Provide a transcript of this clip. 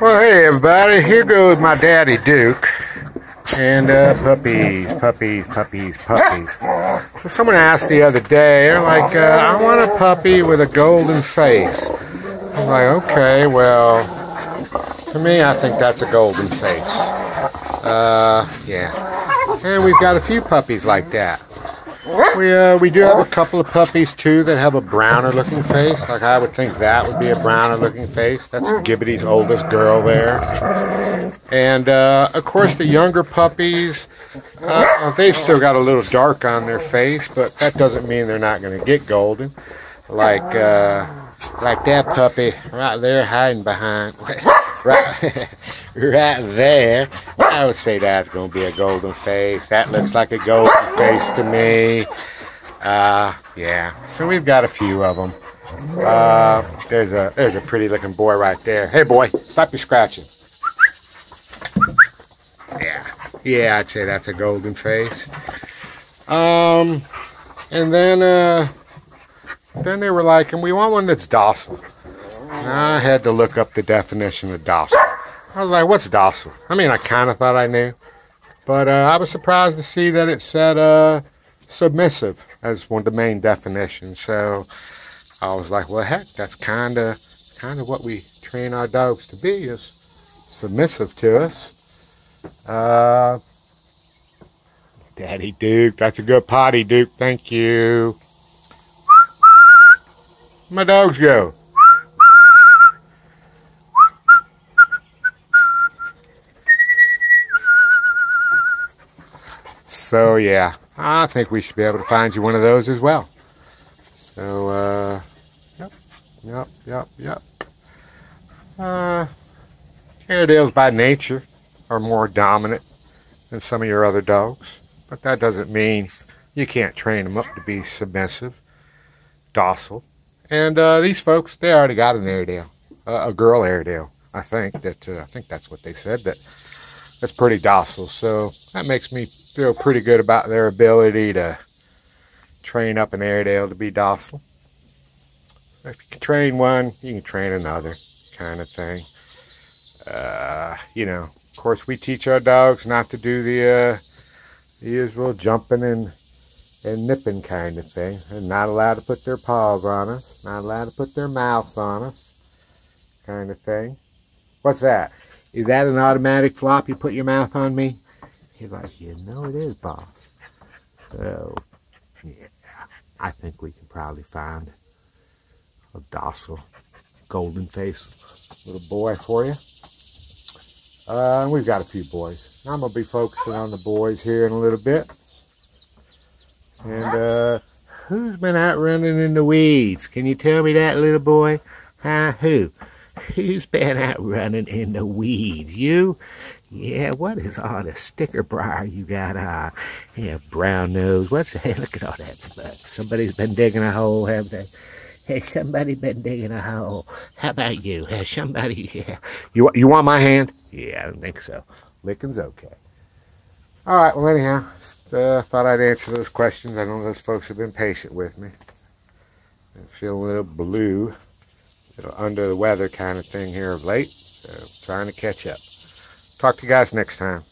Well, hey everybody, here goes my daddy Duke. And uh, puppies, puppies, puppies, puppies. So someone asked the other day, they're like, uh, I want a puppy with a golden face. I'm like, okay, well, to me, I think that's a golden face. Uh, yeah. And we've got a few puppies like that. We uh, we do have a couple of puppies too that have a browner looking face. Like I would think that would be a browner looking face. That's Gibbity's oldest girl there. And uh, of course the younger puppies, uh, they've still got a little dark on their face, but that doesn't mean they're not going to get golden. Like uh, like that puppy right there hiding behind. right, right there. I would say that's going to be a golden face. That looks like a golden face to me. Uh, yeah. So we've got a few of them. Uh, there's a there's a pretty looking boy right there. Hey boy, stop your scratching. Yeah, yeah, I'd say that's a golden face. Um, and then uh, then they were like, and we want one that's docile. I had to look up the definition of docile. I was like, what's docile? I mean, I kind of thought I knew. But uh, I was surprised to see that it said uh, submissive as one of the main definitions. So I was like, well, heck, that's kind of kind of what we train our dogs to be is submissive to us. Uh, Daddy Duke, that's a good potty, Duke. Thank you. My dogs go. So yeah, I think we should be able to find you one of those as well. So uh, yep, yep, yep, yep. Uh, Airedales by nature are more dominant than some of your other dogs, but that doesn't mean you can't train them up to be submissive, docile. And uh, these folks, they already got an Airedale, uh, a girl Airedale. I think that uh, I think that's what they said. That that's pretty docile. So that makes me feel pretty good about their ability to train up an Airedale to be docile. If you can train one, you can train another kind of thing. Uh, you know, of course, we teach our dogs not to do the, uh, the usual jumping and, and nipping kind of thing. They're not allowed to put their paws on us, not allowed to put their mouths on us, kind of thing. What's that? Is that an automatic flop? You put your mouth on me? Like, you know it is, boss. So, yeah, I think we can probably find a docile, golden faced little boy for you. Uh, we've got a few boys. I'm going to be focusing on the boys here in a little bit. And, uh, who's been out running in the weeds? Can you tell me that, little boy? Huh? Who? Who's been out running in the weeds? You? Yeah, what is all the sticker briar you got on? Yeah, brown nose. What's that? Look at all that Somebody's been digging a hole, have they? Has somebody been digging a hole? How about you? Has somebody? Yeah. You you want my hand? Yeah, I don't think so. Licking's okay. All right. Well, anyhow, uh, thought I'd answer those questions. I don't know those folks have been patient with me. I feel a little blue under the weather kind of thing here of late. So trying to catch up. Talk to you guys next time.